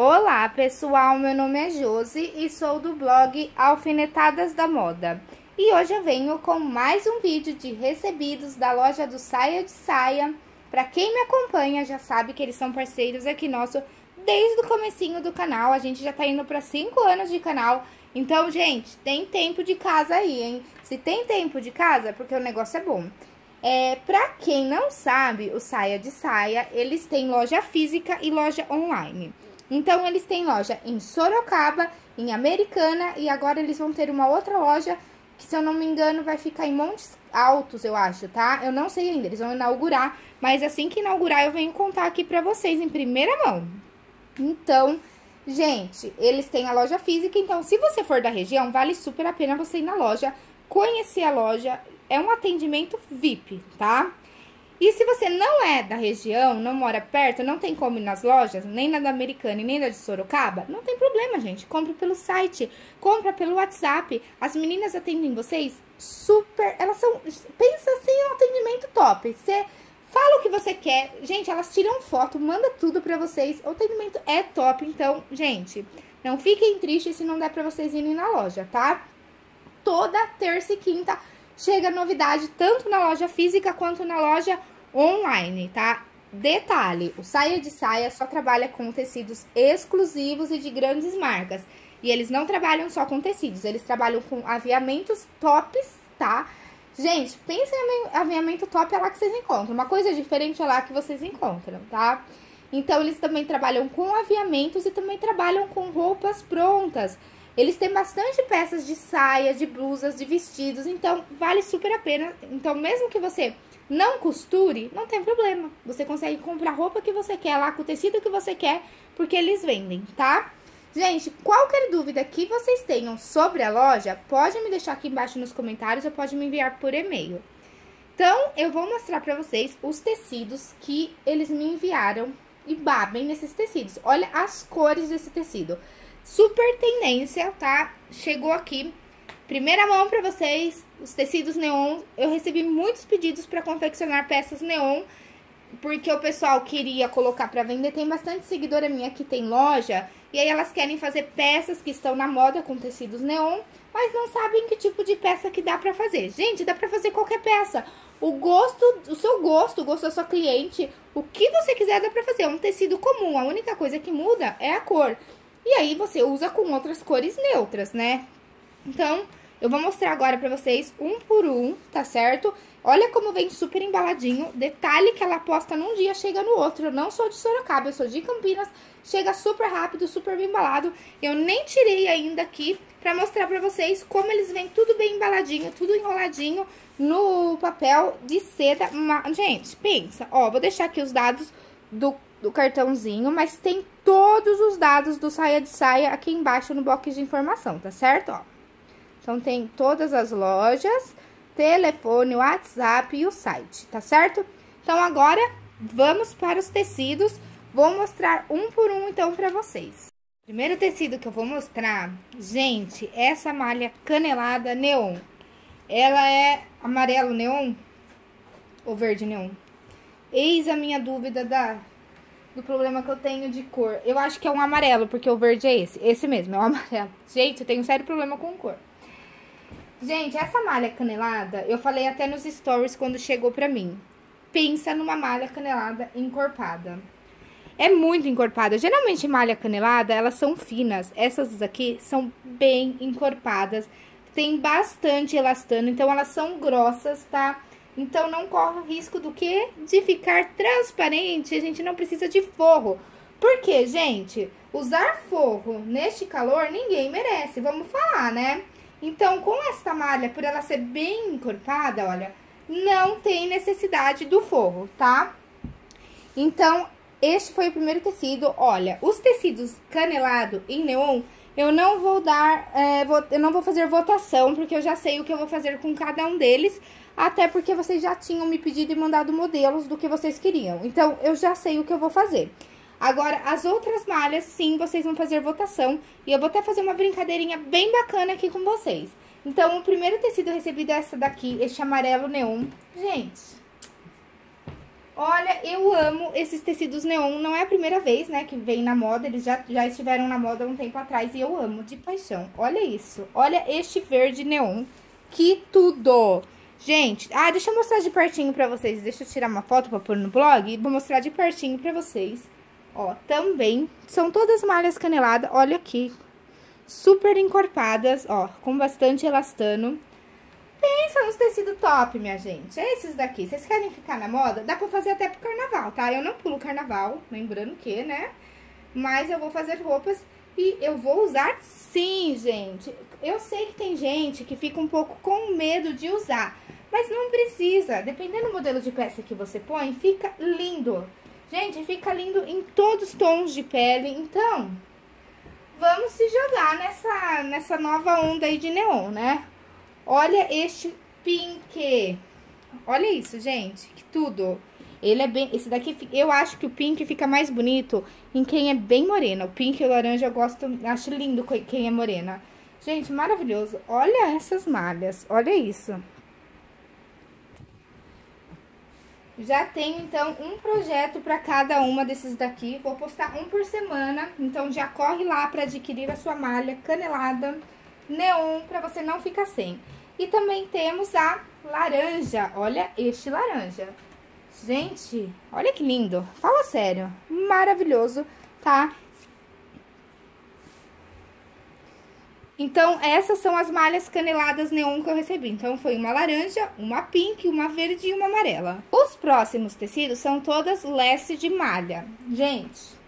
Olá pessoal, meu nome é Josi e sou do blog Alfinetadas da Moda. E hoje eu venho com mais um vídeo de recebidos da loja do Saia de Saia. Para quem me acompanha já sabe que eles são parceiros aqui nosso desde o comecinho do canal. A gente já tá indo para 5 anos de canal. Então, gente, tem tempo de casa aí, hein? Se tem tempo de casa, porque o negócio é bom. É, pra quem não sabe, o Saia de Saia, eles têm loja física e loja online. Então, eles têm loja em Sorocaba, em Americana, e agora eles vão ter uma outra loja que, se eu não me engano, vai ficar em Montes Altos, eu acho, tá? Eu não sei ainda, eles vão inaugurar, mas assim que inaugurar eu venho contar aqui pra vocês em primeira mão. Então, gente, eles têm a loja física, então se você for da região, vale super a pena você ir na loja, conhecer a loja, é um atendimento VIP, tá? E se você não é da região, não mora perto, não tem como ir nas lojas, nem na da Americana e nem na de Sorocaba, não tem problema, gente. Compre pelo site, compra pelo WhatsApp. As meninas atendem vocês super. Elas são. Pensa assim, um atendimento top. Você fala o que você quer. Gente, elas tiram foto, manda tudo pra vocês. O atendimento é top. Então, gente, não fiquem tristes se não der pra vocês irem na loja, tá? Toda terça e quinta chega novidade tanto na loja física quanto na loja online, tá? Detalhe, o Saia de Saia só trabalha com tecidos exclusivos e de grandes marcas. E eles não trabalham só com tecidos, eles trabalham com aviamentos tops, tá? Gente, pensa em aviamento top, é lá que vocês encontram. Uma coisa diferente é lá que vocês encontram, tá? Então, eles também trabalham com aviamentos e também trabalham com roupas prontas. Eles têm bastante peças de saia, de blusas, de vestidos, então vale super a pena. Então, mesmo que você não costure, não tem problema. Você consegue comprar a roupa que você quer lá, com o tecido que você quer, porque eles vendem, tá? Gente, qualquer dúvida que vocês tenham sobre a loja, pode me deixar aqui embaixo nos comentários ou pode me enviar por e-mail. Então, eu vou mostrar pra vocês os tecidos que eles me enviaram e babem nesses tecidos. Olha as cores desse tecido super tendência, tá? Chegou aqui, primeira mão pra vocês, os tecidos neon. Eu recebi muitos pedidos pra confeccionar peças neon, porque o pessoal queria colocar pra vender. Tem bastante seguidora minha que tem loja, e aí elas querem fazer peças que estão na moda com tecidos neon, mas não sabem que tipo de peça que dá pra fazer. Gente, dá pra fazer qualquer peça. O gosto, o seu gosto, o gosto da sua cliente, o que você quiser dá pra fazer. É um tecido comum, a única coisa que muda é a cor. E aí você usa com outras cores neutras, né? Então, eu vou mostrar agora pra vocês um por um, tá certo? Olha como vem super embaladinho. Detalhe que ela posta num dia, chega no outro. Eu não sou de Sorocaba, eu sou de Campinas. Chega super rápido, super bem embalado. Eu nem tirei ainda aqui pra mostrar pra vocês como eles vêm tudo bem embaladinho, tudo enroladinho no papel de seda. Gente, pensa, ó, vou deixar aqui os dados do do cartãozinho, mas tem todos os dados do saia de saia aqui embaixo no box de informação, tá certo? Ó. Então, tem todas as lojas, telefone, WhatsApp e o site, tá certo? Então, agora, vamos para os tecidos. Vou mostrar um por um, então, pra vocês. Primeiro tecido que eu vou mostrar, gente, essa malha canelada neon. Ela é amarelo neon ou verde neon? Eis a minha dúvida da do problema que eu tenho de cor. Eu acho que é um amarelo, porque o verde é esse. Esse mesmo, é o amarelo. Gente, eu tenho um sério problema com cor. Gente, essa malha canelada, eu falei até nos stories quando chegou pra mim. Pensa numa malha canelada encorpada. É muito encorpada. Geralmente, malha canelada, elas são finas. Essas aqui são bem encorpadas. Tem bastante elastano, então elas são grossas, tá? Então, não corre o risco do que? De ficar transparente. A gente não precisa de forro. Por quê, gente? Usar forro neste calor, ninguém merece. Vamos falar, né? Então, com esta malha, por ela ser bem encorpada, olha, não tem necessidade do forro, tá? Então, este foi o primeiro tecido. Olha, os tecidos canelado em neon, eu não vou dar, é, vou, eu não vou fazer votação, porque eu já sei o que eu vou fazer com cada um deles até porque vocês já tinham me pedido e mandado modelos do que vocês queriam. Então, eu já sei o que eu vou fazer. Agora, as outras malhas, sim, vocês vão fazer votação. E eu vou até fazer uma brincadeirinha bem bacana aqui com vocês. Então, o primeiro tecido recebido é essa daqui, este amarelo neon. Gente, Olha, eu amo esses tecidos neon. Não é a primeira vez, né, que vem na moda. Eles já, já estiveram na moda um tempo atrás e eu amo de paixão. Olha isso. Olha este verde neon. Que tudo! Gente, ah, deixa eu mostrar de pertinho pra vocês. Deixa eu tirar uma foto pra pôr no blog. Vou mostrar de pertinho pra vocês. Ó, também são todas malhas caneladas. Olha aqui. Super encorpadas, ó, com bastante elastano. Pensa nos tecidos top, minha gente. É esses daqui. Vocês querem ficar na moda? Dá pra fazer até pro carnaval, tá? Eu não pulo carnaval, lembrando que, né? Mas eu vou fazer roupas e eu vou usar sim, gente. Eu sei que tem gente que fica um pouco com medo de usar. Mas não precisa. Dependendo do modelo de peça que você põe, fica lindo. Gente, fica lindo em todos os tons de pele. Então, vamos se jogar nessa, nessa nova onda aí de neon, né? Olha este pink. Olha isso, gente. Que tudo. Ele é bem... Esse daqui, eu acho que o pink fica mais bonito em quem é bem morena. O pink e o laranja eu gosto, acho lindo quem é morena. Gente, maravilhoso. Olha essas malhas. Olha isso. Já tenho, então, um projeto para cada uma desses daqui. Vou postar um por semana. Então, já corre lá para adquirir a sua malha canelada neon, para você não ficar sem. E também temos a laranja. Olha este laranja. Gente, olha que lindo. Fala sério. Maravilhoso, tá? Então, essas são as malhas caneladas neon que eu recebi. Então, foi uma laranja, uma pink, uma verde e uma amarela. Os próximos tecidos são todas lesse de malha. Gente,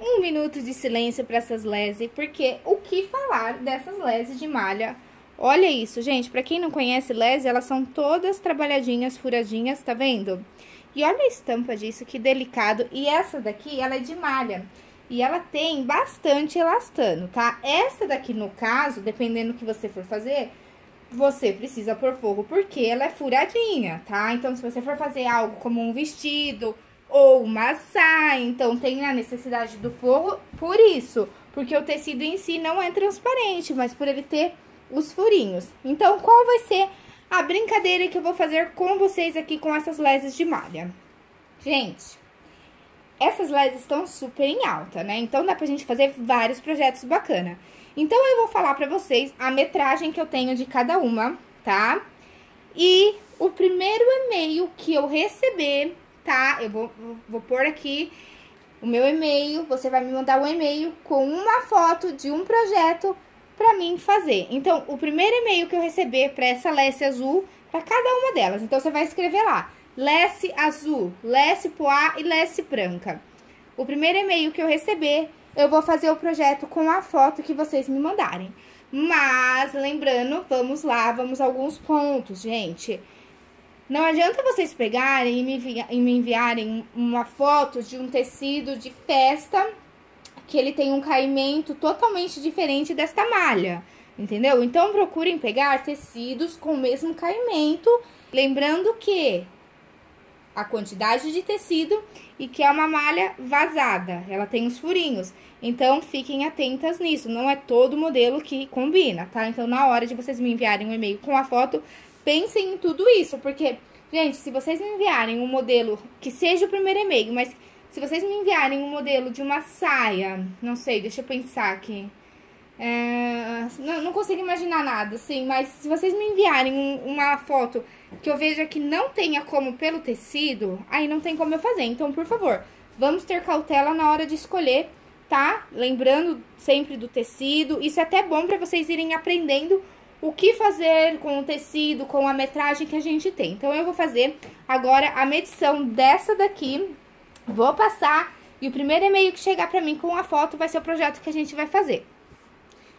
um minuto de silêncio para essas lese, porque o que falar dessas lese de malha Olha isso, gente. Pra quem não conhece lese, elas são todas trabalhadinhas, furadinhas, tá vendo? E olha a estampa disso, que delicado. E essa daqui, ela é de malha. E ela tem bastante elastano, tá? Essa daqui, no caso, dependendo do que você for fazer, você precisa pôr forro, porque ela é furadinha, tá? Então, se você for fazer algo como um vestido ou uma saia, então tem a necessidade do forro por isso. Porque o tecido em si não é transparente, mas por ele ter os furinhos. Então, qual vai ser a brincadeira que eu vou fazer com vocês aqui com essas leses de malha? Gente, essas leses estão super em alta, né? Então, dá pra gente fazer vários projetos bacana. Então, eu vou falar pra vocês a metragem que eu tenho de cada uma, tá? E o primeiro e-mail que eu receber, tá? Eu vou, vou, vou pôr aqui o meu e-mail, você vai me mandar um e-mail com uma foto de um projeto para mim fazer. Então, o primeiro e-mail que eu receber para essa Lesse Azul, para cada uma delas. Então, você vai escrever lá, Lesse Azul, Lesse Poá e Lesse Branca. O primeiro e-mail que eu receber, eu vou fazer o projeto com a foto que vocês me mandarem. Mas, lembrando, vamos lá, vamos a alguns pontos, gente. Não adianta vocês pegarem e me, e me enviarem uma foto de um tecido de festa que ele tem um caimento totalmente diferente desta malha, entendeu? Então, procurem pegar tecidos com o mesmo caimento, lembrando que a quantidade de tecido e que é uma malha vazada, ela tem os furinhos. Então, fiquem atentas nisso, não é todo modelo que combina, tá? Então, na hora de vocês me enviarem um e-mail com a foto, pensem em tudo isso, porque, gente, se vocês me enviarem um modelo que seja o primeiro e-mail, mas se vocês me enviarem um modelo de uma saia, não sei, deixa eu pensar aqui. É, não, não consigo imaginar nada, assim, mas se vocês me enviarem um, uma foto que eu veja que não tenha como pelo tecido, aí não tem como eu fazer. Então, por favor, vamos ter cautela na hora de escolher, tá? Lembrando sempre do tecido. Isso é até bom para vocês irem aprendendo o que fazer com o tecido, com a metragem que a gente tem. Então, eu vou fazer agora a medição dessa daqui, Vou passar e o primeiro e-mail que chegar pra mim com a foto vai ser o projeto que a gente vai fazer.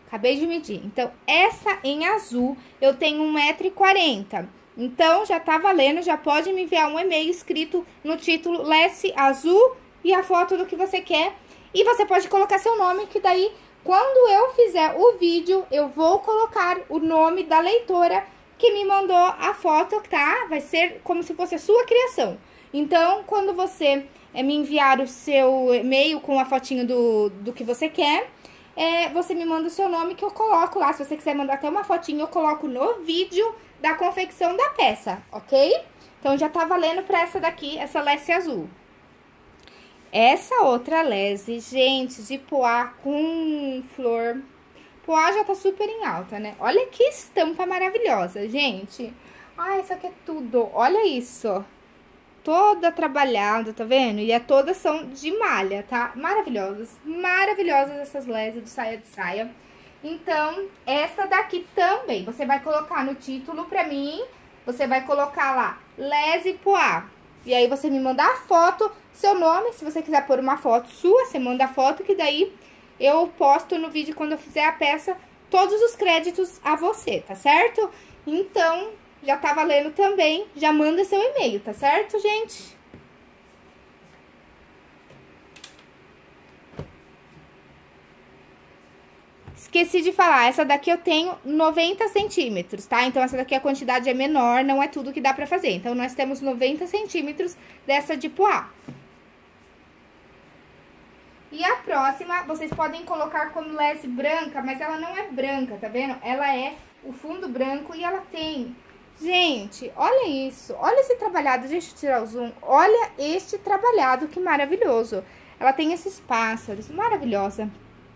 Acabei de medir. Então, essa em azul eu tenho 1,40m. Então, já tá valendo, já pode me enviar um e-mail escrito no título Lesse Azul e a foto do que você quer. E você pode colocar seu nome, que daí, quando eu fizer o vídeo, eu vou colocar o nome da leitora que me mandou a foto, tá? Vai ser como se fosse a sua criação. Então, quando você é me enviar o seu e-mail com a fotinho do, do que você quer. É, você me manda o seu nome que eu coloco lá. Se você quiser mandar até uma fotinho, eu coloco no vídeo da confecção da peça, ok? Então, já tá valendo pra essa daqui, essa lesse azul. Essa outra lese, gente, de poá com flor. Poá já tá super em alta, né? Olha que estampa maravilhosa, gente. Ah, isso aqui é tudo. Olha isso. Toda trabalhada, tá vendo? E é todas são de malha, tá? Maravilhosas. Maravilhosas essas leses do saia de saia. Então, essa daqui também, você vai colocar no título pra mim, você vai colocar lá, Lese Poá. E aí, você me manda a foto, seu nome, se você quiser pôr uma foto sua, você manda a foto, que daí eu posto no vídeo quando eu fizer a peça, todos os créditos a você, tá certo? Então, já tá valendo também, já manda seu e-mail, tá certo, gente? Esqueci de falar, essa daqui eu tenho 90 centímetros, tá? Então, essa daqui a quantidade é menor, não é tudo que dá pra fazer. Então, nós temos 90 centímetros dessa de poá. E a próxima, vocês podem colocar como lese branca, mas ela não é branca, tá vendo? Ela é o fundo branco e ela tem... Gente, olha isso, olha esse trabalhado, deixa eu tirar o zoom. Olha este trabalhado, que maravilhoso. Ela tem esses pássaros, maravilhosa.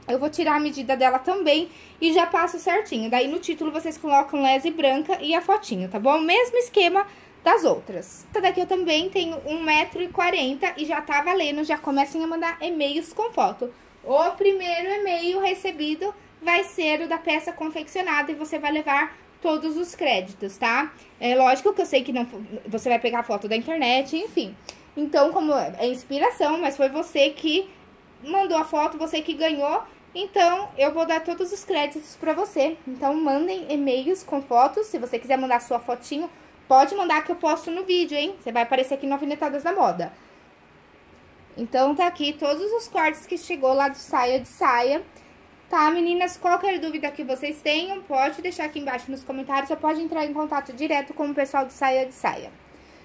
Eu vou tirar a medida dela também e já passo certinho. Daí, no título, vocês colocam lese branca e a fotinho, tá bom? Mesmo esquema das outras. Essa daqui eu também tenho 1,40m e já tá valendo. Já comecem a mandar e-mails com foto. O primeiro e-mail recebido vai ser o da peça confeccionada e você vai levar todos os créditos, tá? É lógico que eu sei que não você vai pegar foto da internet, enfim. Então, como é inspiração, mas foi você que mandou a foto, você que ganhou então, eu vou dar todos os créditos pra você. Então, mandem e-mails com fotos. Se você quiser mandar sua fotinho, pode mandar que eu posto no vídeo, hein? Você vai aparecer aqui no Alfinetadas da Moda. Então, tá aqui todos os cortes que chegou lá do saia de saia. Tá, meninas? Qualquer dúvida que vocês tenham, pode deixar aqui embaixo nos comentários ou pode entrar em contato direto com o pessoal do saia de saia.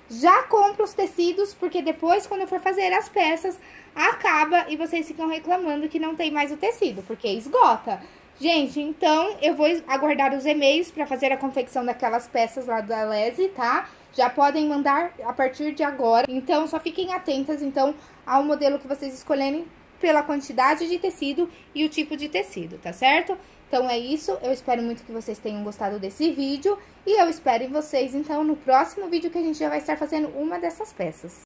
Já compra os tecidos, porque depois, quando eu for fazer as peças, acaba e vocês ficam reclamando que não tem mais o tecido, porque esgota. Gente, então eu vou aguardar os e-mails para fazer a confecção daquelas peças lá da Lese, tá? Já podem mandar a partir de agora. Então, só fiquem atentas, então, ao modelo que vocês escolherem pela quantidade de tecido e o tipo de tecido, tá certo? Então é isso, eu espero muito que vocês tenham gostado desse vídeo e eu espero em vocês então no próximo vídeo que a gente já vai estar fazendo uma dessas peças.